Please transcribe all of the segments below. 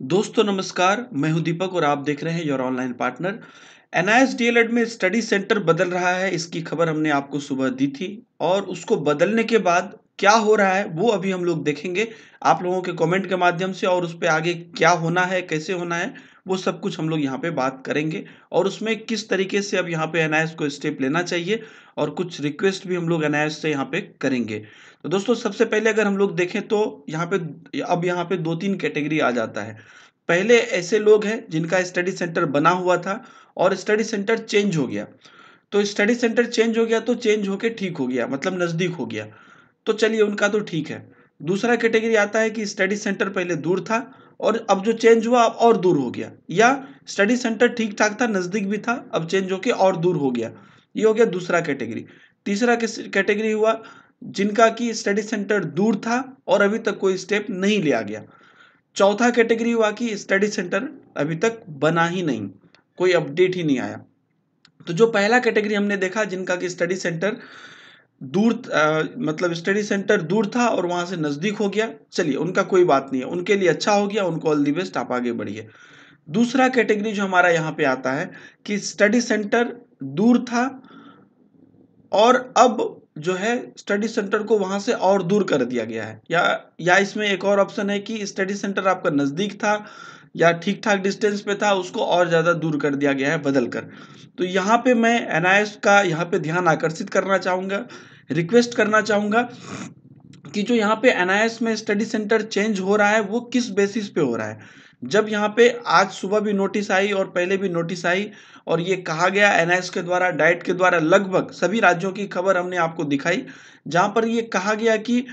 दोस्तों, नमस्कार। मैं हूँ दीपक और आप देख रहे हैं your online partner NIS DElEd में स्टडी सेंटर बदल रहा है। इसकी खबर हमने आपको सुबह दी थी। और उसको बदलने के बाद क्या हो रहा है, वो अभी हम लोग देखेंगे। आप लोगों के कमेंट के माध्यम से और उस पर आगे क्या होना है, कैसे होना है वो सब कुछ हम लोग यहाँ पे बात करेंगे और उसमें किस तरीके से अब यहाँ पे एनआईएस को स्टेप लेना चाहिए और कुछ रिक्वेस्ट भी हम लोग एनआईएस से यहाँ पे करेंगे। तो दोस्तों, सबसे पहले अगर हम लोग देखें तो यहाँ पे, अब यहाँ पे दो तीन कैटेगरी आ जाता है। पहले ऐसे लोग हैं जिनका स्टडी सेंटर बना हुआ था और स्टडी सेंटर चेंज हो गया। तो स्टडी सेंटर चेंज हो गया तो चेंज होके ठीक हो गया मतलब नज़दीक हो गया। तो चलिए उनका तो ठीक है। दूसरा कैटेगरी आता है कि स्टडी सेंटर पहले दूर था और अब जो चेंज हुआ, अब और दूर हो गया। या स्टडी सेंटर ठीक ठाक था, नज़दीक भी था, अब चेंज होके और दूर हो गया। ये हो गया दूसरा कैटेगरी तीसरा कैटेगरी हुआ? जिनका कि स्टडी सेंटर दूर था और अभी तक कोई स्टेप नहीं लिया गया। चौथा कैटेगरी हुआ कि स्टडी सेंटर अभी तक बना ही नहीं। कोई अपडेट ही नहीं आया। तो जो पहला कैटेगरी हमने देखा, जिनका कि स्टडी सेंटर दूर आ, मतलब स्टडी सेंटर दूर था और वहाँ से नज़दीक हो गया। चलिए उनका कोई बात नहीं है। उनके लिए अच्छा हो गया उनको ऑल दी बेस्ट आप आगे बढ़िए। दूसरा कैटेगरी जो हमारा यहाँ पे आता है कि स्टडी सेंटर दूर था और अब जो है स्टडी सेंटर को वहाँ से और दूर कर दिया गया है। या या इसमें एक और ऑप्शन है कि स्टडी सेंटर आपका नज़दीक था या ठीक ठाक डिस्टेंस पे था, उसको और ज़्यादा दूर कर दिया गया है बदल कर तो यहाँ पे मैं एन का यहाँ पे ध्यान आकर्षित करना चाहूँगा रिक्वेस्ट करना चाहूँगा कि जो यहाँ पे एन में स्टडी सेंटर चेंज हो रहा है, वो किस बेसिस पे हो रहा है? जब यहाँ पे आज सुबह भी नोटिस आई और पहले भी नोटिस आई और ये कहा गया एनआईएस के द्वारा डाइट के द्वारा, लगभग सभी राज्यों की खबर हमने आपको दिखाई, जहाँ पर ये कहा गया कि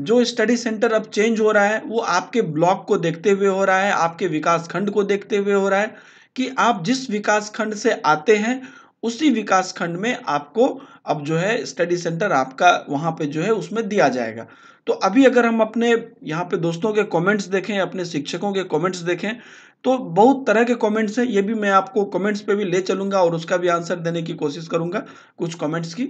जो स्टडी सेंटर अब चेंज हो रहा है, वो आपके ब्लॉक को देखते हुए हो रहा है, आपके विकास खंड को देखते हुए हो रहा है कि आप जिस विकास खंड से आते हैं, उसी विकास खंड में आपको अब जो है स्टडी सेंटर आपका वहाँ पे जो है उसमें दिया जाएगा। तो अभी अगर हम अपने यहाँ पे दोस्तों के कमेंट्स देखें, अपने शिक्षकों के कमेंट्स देखें तो बहुत तरह के कमेंट्स हैं, ये भी मैं आपको कमेंट्स पे भी ले चलूँगा और उसका भी आंसर देने की कोशिश करूँगा कुछ कमेंट्स की।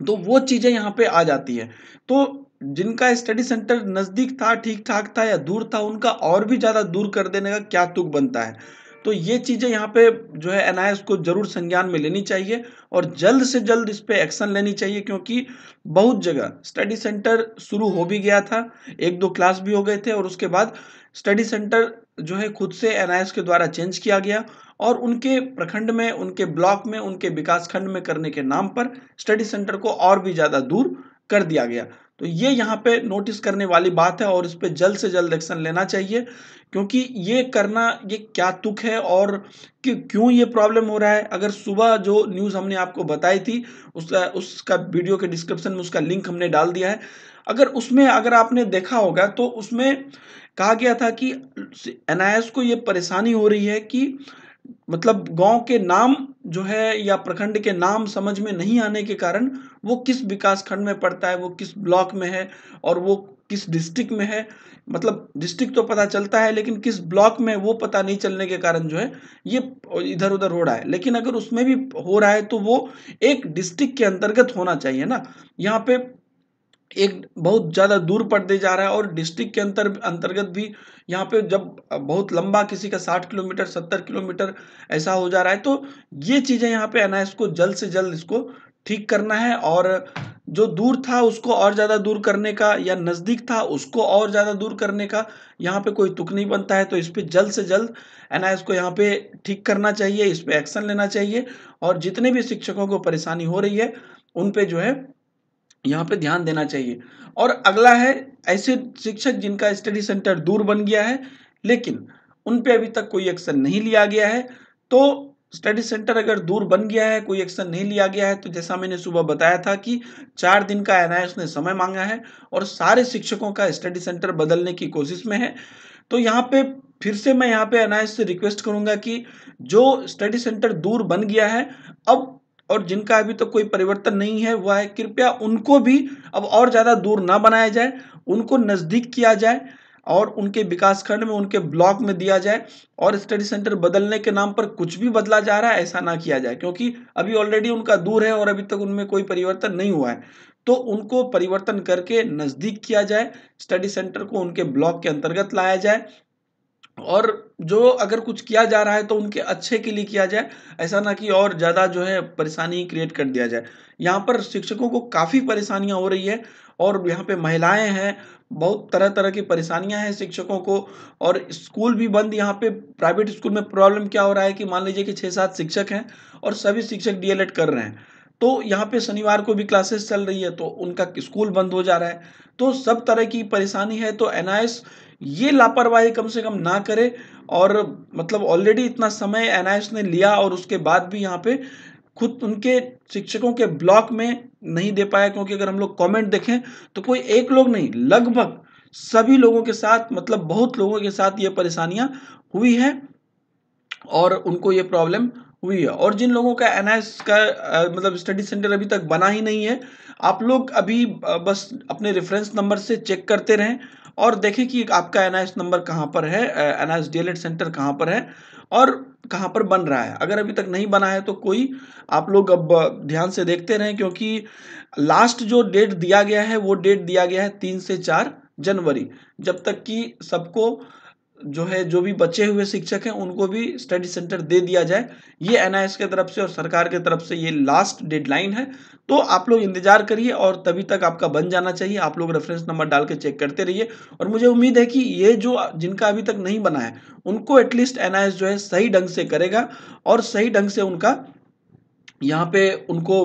तो वो चीज़ें यहाँ पे आ जाती है। तो जिनका स्टडी सेंटर नज़दीक था, ठीक ठाक था या दूर था, उनका और भी ज़्यादा दूर कर देने का क्या तुक बनता है? तो ये चीज़ें यहाँ पे जो है एनआईएस को ज़रूर संज्ञान में लेनी चाहिए और जल्द से जल्द इस पर एक्शन लेनी चाहिए क्योंकि बहुत जगह स्टडी सेंटर शुरू हो भी गया था, एक दो क्लास भी हो गए थे और उसके बाद स्टडी सेंटर जो है खुद से एनआईएस के द्वारा चेंज किया गया और उनके प्रखंड में, उनके ब्लॉक में, उनके विकास खंड में करने के नाम पर स्टडी सेंटर को और भी ज़्यादा दूर कर दिया गया। तो ये यहाँ पे नोटिस करने वाली बात है और इस पर जल्द से जल्द एक्शन लेना चाहिए, क्योंकि ये करना, ये क्या तुक है और कि क्यों ये प्रॉब्लम हो रहा है? अगर सुबह जो न्यूज़ हमने आपको बताई थी उसका उसका वीडियो के डिस्क्रिप्शन में उसका लिंक हमने डाल दिया है। अगर उसमें, अगर आपने देखा होगा तो उसमें कहा गया था कि एन को ये परेशानी हो रही है कि मतलब गाँव के नाम जो है या प्रखंड के नाम समझ में नहीं आने के कारण वो किस विकास खंड में पड़ता है, वो किस ब्लॉक में है और वो किस डिस्ट्रिक्ट में है। मतलब डिस्ट्रिक्ट तो पता चलता है, लेकिन किस ब्लॉक में वो पता नहीं चलने के कारण जो है ये इधर उधर हो रहा है। लेकिन अगर उसमें भी हो रहा है तो वो एक डिस्ट्रिक्ट के अंतर्गत होना चाहिए ना। यहाँ पे एक बहुत ज़्यादा दूर पड़ते जा रहा है और डिस्ट्रिक्ट के अंतर, अंतर्गत भी यहाँ पे जब बहुत लंबा किसी का साठ किलोमीटर, सत्तर किलोमीटर ऐसा हो जा रहा है तो ये चीज़ें यहाँ पे एन को जल्द से जल्द इसको ठीक करना है और जो दूर था उसको और ज़्यादा दूर करने का या नज़दीक था उसको और ज़्यादा दूर करने का यहाँ पे कोई तुक नहीं बनता है तो इस पर जल्द से जल्द एन आई को यहाँ पे ठीक करना चाहिए, इस पर एक्शन लेना चाहिए और जितने भी शिक्षकों को परेशानी हो रही है, उन पे जो है यहाँ पे ध्यान देना चाहिए। और अगला है, ऐसे शिक्षक जिनका स्टडी सेंटर दूर बन गया है, लेकिन उन पे अभी तक कोई एक्शन नहीं लिया गया है तो स्टडी सेंटर अगर दूर बन गया है, कोई एक्शन नहीं लिया गया है तो जैसा मैंने सुबह बताया था कि चार दिन का एन ने समय मांगा है और सारे शिक्षकों का स्टडी सेंटर बदलने की कोशिश में है। तो यहाँ पे फिर से मैं यहाँ पे एन से रिक्वेस्ट करूँगा कि जो स्टडी सेंटर दूर बन गया है, अब और जिनका अभी तक तो कोई परिवर्तन नहीं है, वह है कृपया उनको भी अब और ज़्यादा दूर ना बनाया जाए, उनको नज़दीक किया जाए और उनके विकास खंड में, उनके ब्लॉक में दिया जाए और स्टडी सेंटर बदलने के नाम पर कुछ भी बदला जा रहा है, ऐसा ना किया जाए, क्योंकि अभी ऑलरेडी उनका दूर है और अभी तक उनमें कोई परिवर्तन नहीं हुआ है। तो उनको परिवर्तन करके नज़दीक किया जाए, स्टडी सेंटर को उनके ब्लॉक के अंतर्गत लाया जाए और जो अगर कुछ किया जा रहा है तो उनके अच्छे के लिए किया जाए, ऐसा ना कि और ज़्यादा जो है परेशानी क्रिएट कर दिया जाए। यहाँ पर शिक्षकों को काफ़ी परेशानियाँ हो रही है और यहाँ पे महिलाएँ हैं, बहुत तरह तरह की परेशानियाँ हैं शिक्षकों को और स्कूल भी बंद, यहाँ पे प्राइवेट स्कूल में प्रॉब्लम क्या हो रहा है कि मान लीजिए कि छः सात शिक्षक हैं और सभी शिक्षक डीएलएड कर रहे हैं तो यहाँ पे शनिवार को भी क्लासेस चल रही है तो उनका स्कूल बंद हो जा रहा है। तो सब तरह की परेशानी है तो एनआईएस ये लापरवाही कम से कम ना करे और मतलब ऑलरेडी इतना समय एनआईएस ने लिया और उसके बाद भी यहाँ पे खुद उनके शिक्षकों के ब्लॉक में नहीं दे पाया, क्योंकि अगर हम लोग कमेंट देखें तो कोई एक लोग नहीं, लगभग सभी लोगों के साथ मतलब बहुत लोगों के साथ ये परेशानियाँ हुई है और उनको ये प्रॉब्लम हुई है। और जिन लोगों का एनआईएस का मतलब स्टडी सेंटर अभी तक बना ही नहीं है, आप लोग अभी बस अपने रेफरेंस नंबर से चेक करते रहें। और देखें कि आपका एन नंबर कहाँ पर है? एन एस सेंटर कहाँ पर है? और कहाँ पर बन रहा है? अगर अभी तक नहीं बना है तो कोई आप लोग अब ध्यान से देखते रहें क्योंकि लास्ट जो डेट दिया गया है, वो डेट दिया गया है तीन से चार जनवरी, जब तक कि सबको जो है, जो भी बचे हुए शिक्षक हैं, उनको भी स्टडी सेंटर दे दिया जाए। ये एनआईएस के तरफ़ से और सरकार के तरफ़ से ये लास्ट डेडलाइन है। तो आप लोग इंतज़ार करिए और तभी तक आपका बन जाना चाहिए। आप लोग रेफरेंस नंबर डाल के चेक करते रहिए। और मुझे उम्मीद है कि ये जो जिनका अभी तक नहीं बना है, उनको एटलीस्ट एनआईएस जो है सही ढंग से करेगा। और सही ढंग से उनका यहाँ पे उनको,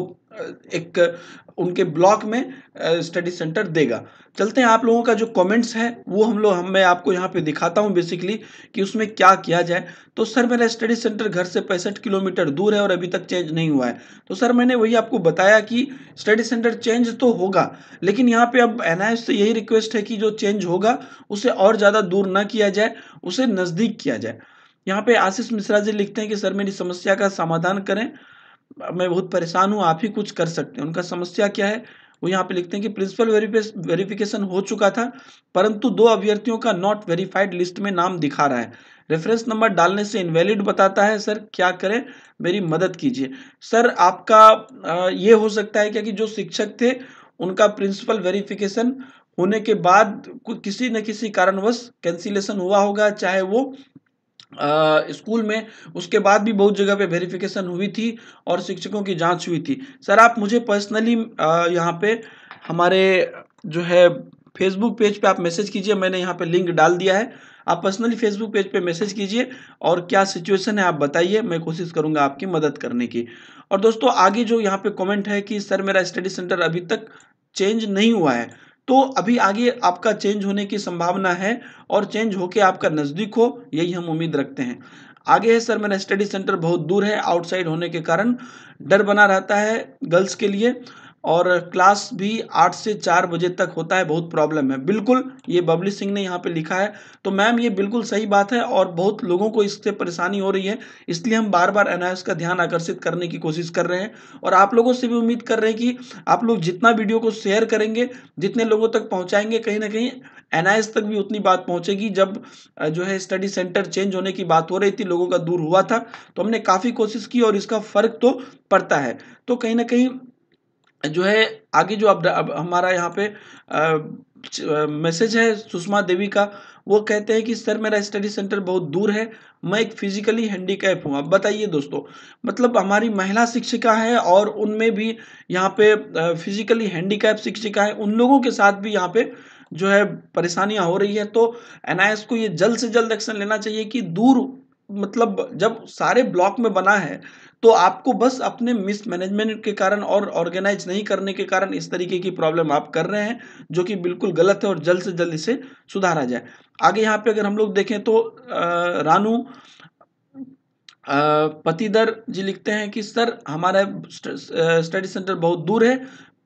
एक उनके ब्लॉक में स्टडी सेंटर देगा। चलते हैं आप लोगों का जो कमेंट्स है, वो हम लोग, हम, मैं आपको यहाँ पे दिखाता हूँ बेसिकली कि उसमें क्या किया जाए। तो सर, मेरा स्टडी सेंटर घर से पैंसठ किलोमीटर दूर है और अभी तक चेंज नहीं हुआ है। तो सर, मैंने वही आपको बताया कि स्टडी सेंटर चेंज तो होगा, लेकिन यहाँ पे अब एन से यही रिक्वेस्ट है कि जो चेंज होगा, उसे और ज़्यादा दूर ना किया जाए, उसे नज़दीक किया जाए। यहाँ पे आशीष मिश्रा जी लिखते हैं कि, सर, मेरी समस्या का समाधान करें। मैं बहुत परेशान हूँ, आप ही कुछ कर सकते हैं। उनका समस्या क्या है? वो यहाँ पे लिखते हैं कि प्रिंसिपल वेरिफिकेशन हो चुका था, परंतु दो अभ्यर्थियों का नॉट वेरीफाइड लिस्ट में नाम दिखा रहा है। रेफरेंस नंबर डालने से इनवैलिड बताता है, सर, क्या करें? मेरी मदद कीजिए। सर, आपका ये हो सकता है क्या कि जो शिक्षक थे, उनका प्रिंसिपल वेरिफिकेशन होने के बाद किसी न किसी कारणवश कैंसिलेशन हुआ होगा, चाहे वो स्कूल में, उसके बाद भी बहुत जगह पे वेरिफिकेशन हुई थी और शिक्षकों की जाँच हुई थी। सर, आप मुझे पर्सनली यहाँ पे हमारे जो है फेसबुक पेज पे आप मैसेज कीजिए, मैंने यहाँ पे लिंक डाल दिया है। आप पर्सनली फेसबुक पेज पे मैसेज कीजिए और क्या सिचुएशन है आप बताइए, मैं कोशिश करूँगा आपकी मदद करने की। और दोस्तों, आगे जो यहाँ पे कमेंट है कि, सर, मेरा स्टडी सेंटर अभी तक चेंज नहीं हुआ है। तो अभी आगे आपका चेंज होने की संभावना है और चेंज होके आपका नज़दीक हो, यही हम उम्मीद रखते हैं। आगे है सर मेरा स्टडी सेंटर बहुत दूर है आउटसाइड होने के कारण डर बना रहता है गर्ल्स के लिए। और क्लास भी आठ से चार बजे तक होता है, बहुत प्रॉब्लम है। बिल्कुल, ये बबली सिंह ने यहाँ पे लिखा है। तो मैम, ये बिल्कुल सही बात है और बहुत लोगों को इससे परेशानी हो रही है, इसलिए हम बार बार एनआईएस का ध्यान आकर्षित करने की कोशिश कर रहे हैं और आप लोगों से भी उम्मीद कर रहे हैं कि आप लोग जितना वीडियो को शेयर करेंगे, जितने लोगों तक पहुँचाएँगे, कहीं ना कहीं एनआईएस तक भी उतनी बात पहुँचेगी। जब जो है स्टडी सेंटर चेंज होने की बात हो रही थी, लोगों का दूर हुआ था तो हमने काफ़ी कोशिश की और इसका फ़र्क तो पड़ता है। तो कहीं ना कहीं जो है आगे जो अब, अब हमारा यहाँ पे मैसेज है सुषमा देवी का वो कहते हैं कि सर मेरा स्टडी सेंटर बहुत दूर है मैं एक फिजिकली हैंडीकैप हूँ। अब बताइए दोस्तों मतलब हमारी महिला शिक्षिका है और उनमें भी यहाँ पे फिजिकली हैंडीकैप शिक्षिका है उन लोगों के साथ भी यहाँ पे जो है परेशानियाँ हो रही है। तो एनआईएस को ये जल्द से जल्द एक्शन लेना चाहिए कि दूर मतलब जब सारे ब्लॉक में बना है तो आपको बस अपने मिस मैनेजमेंट के कारण और ऑर्गेनाइज नहीं करने के कारण इस तरीके की प्रॉब्लम आप कर रहे हैं, जो कि बिल्कुल गलत है और जल्द से जल्द इसे सुधारा जाए। आगे यहाँ पे अगर हम लोग देखें तो रानू पतिदर जी लिखते हैं कि, सर, हमारा स्टडी सेंटर बहुत दूर है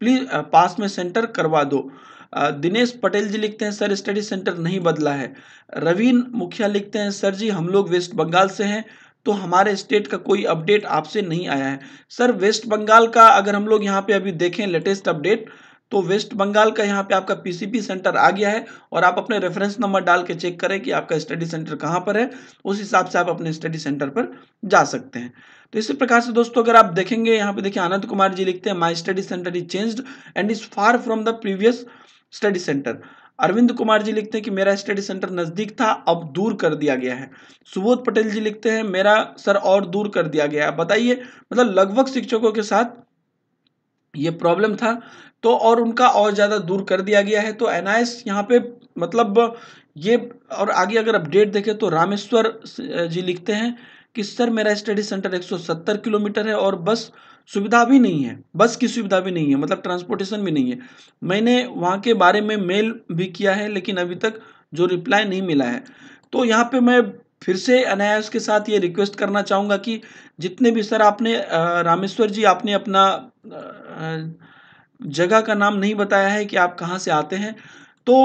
प्लीज़ पास में सेंटर करवा दो। दिनेश पटेल जी लिखते हैं, सर स्टडी सेंटर नहीं बदला है। रवीन मुखिया लिखते हैं, सर जी, हम लोग वेस्ट बंगाल से हैं तो हमारे स्टेट का कोई अपडेट आपसे नहीं आया है। सर वेस्ट बंगाल का अगर हम लोग यहाँ पे अभी देखें लेटेस्ट अपडेट तो वेस्ट बंगाल का यहाँ पे आपका पीसीपी सेंटर आ गया है और आप अपने रेफरेंस नंबर डाल के चेक करें कि आपका स्टडी सेंटर कहाँ पर है। उस हिसाब से आप अपने स्टडी सेंटर पर जा सकते हैं। तो इसी प्रकार से दोस्तों, अगर आप देखेंगे, यहाँ पे देखिए आनंद कुमार जी लिखते हैं my study centre is changed and is far from the previous study centre Arvind Kumar ji लिखते हैं कि मेरा स्टडी सेंटर नज़दीक था, अब दूर कर दिया गया है। सुबोध पटेल जी लिखते हैं, मेरा सर और दूर कर दिया गया है। बताइए मतलब लगभग शिक्षकों के साथ ये प्रॉब्लम था तो और उनका और ज़्यादा दूर कर दिया गया है। तो एन यहाँ पे मतलब ये, और आगे अगर अपडेट देखें तो रामेश्वर जी लिखते हैं कि, सर, मेरा स्टडी सेंटर 170 किलोमीटर है और बस सुविधा भी नहीं है, बस की सुविधा भी नहीं है मतलब ट्रांसपोर्टेशन भी नहीं है। मैंने वहाँ के बारे में मेल भी किया है, लेकिन अभी तक जो रिप्लाई नहीं मिला है। तो यहाँ पे मैं फिर से अनायास के साथ ये रिक्वेस्ट करना चाहूँगा कि जितने भी सर आपने रामेश्वर जी आपने अपना जगह का नाम नहीं बताया है कि आप कहाँ से आते हैं तो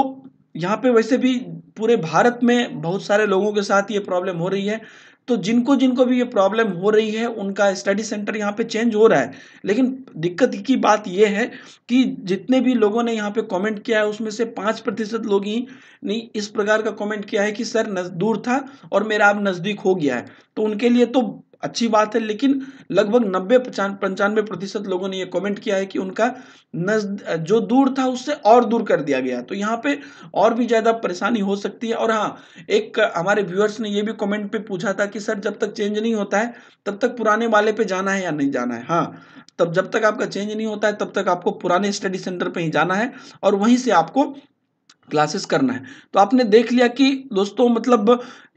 यहाँ पे वैसे भी पूरे भारत में बहुत सारे लोगों के साथ ये प्रॉब्लम हो रही है। तो जिनको जिनको भी ये प्रॉब्लम हो रही है, उनका स्टडी सेंटर यहाँ पे चेंज हो रहा है। लेकिन दिक्कत की बात ये है कि जितने भी लोगों ने यहाँ पे कमेंट किया है, उसमें से पाँच प्रतिशत लोग ही नहीं, इस प्रकार का कमेंट किया है कि सर दूर था और मेरा अब नज़दीक हो गया है। तो उनके लिए तो अच्छी बात है, लेकिन लगभग नब्बे पंचानवे प्रतिशत लोगों ने ये कमेंट किया है कि उनका नजद जो दूर था उससे और दूर कर दिया गया। तो यहाँ पे और भी ज़्यादा परेशानी हो सकती है। और हाँ एक हमारे व्यूअर्स ने ये भी कमेंट पे पूछा था कि, सर, जब तक चेंज नहीं होता है, तब तक पुराने वाले पे जाना है या नहीं जाना है? हाँ तब, जब तक आपका चेंज नहीं होता है, तब तक आपको पुराने स्टडी सेंटर पर ही जाना है और वहीं से आपको क्लासेस करना है। तो आपने देख लिया कि दोस्तों मतलब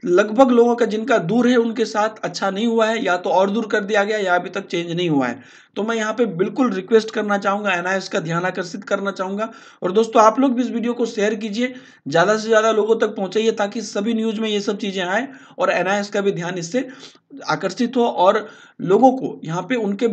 लगभग लोगों का जिनका दूर है उनके साथ अच्छा नहीं हुआ है, या तो और दूर कर दिया गया, या अभी तक चेंज नहीं हुआ है। तो मैं यहाँ पे बिल्कुल रिक्वेस्ट करना चाहूँगा एन का ध्यान आकर्षित करना चाहूँगा। और दोस्तों, आप लोग भी इस वीडियो को शेयर कीजिए, ज़्यादा से ज़्यादा लोगों तक पहुँचाइए, ताकि सभी न्यूज़ में ये सब चीज़ें आए, और एन का भी ध्यान इससे आकर्षित हो, और लोगों को यहाँ पे उनके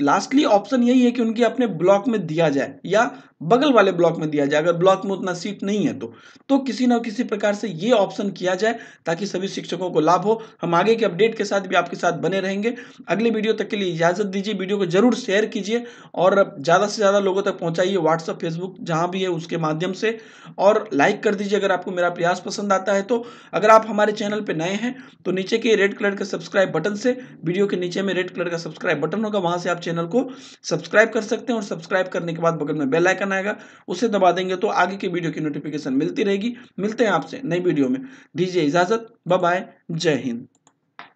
लास्टली ऑप्शन यही है कि उनके अपने ब्लॉक में दिया जाए, या बगल वाले ब्लॉक में दिया जाए। अगर ब्लॉक में उतना सीट नहीं है तो तो किसी ना किसी प्रकार से ये ऑप्शन किया जाए, ताकि सभी शिक्षकों को लाभ हो। हम आगे के अपडेट के साथ भी आपके साथ बने रहेंगे। अगले वीडियो तक के लिए इजाज़त दीजिए। वीडियो को ज़रूर शेयर कीजिए और ज़्यादा से ज़्यादा लोगों तक पहुँचाइए व्हाट्सअप फेसबुक जहाँ भी है उसके माध्यम से। और लाइक कर दीजिए अगर आपको मेरा प्रयास पसंद आता है तो। अगर आप हमारे चैनल पर नए हैं तो नीचे के रेड कलर के सब्सक्राइब बटन से वीडियो के नीचे में रेड कलर का सब्सक्राइब बटन होगा, वहाँ से आप चैनल को सब्सक्राइब कर सकते हैं और सब्सक्राइब करने के बाद बगल में बेल आइकन आएगा, उसे दबा देंगे तो आगे की वीडियो की नोटिफिकेशन मिलती रहेगी। मिलते हैं आपसे नई वीडियो में। दीजिए इजाज़त। बाय जय हिंद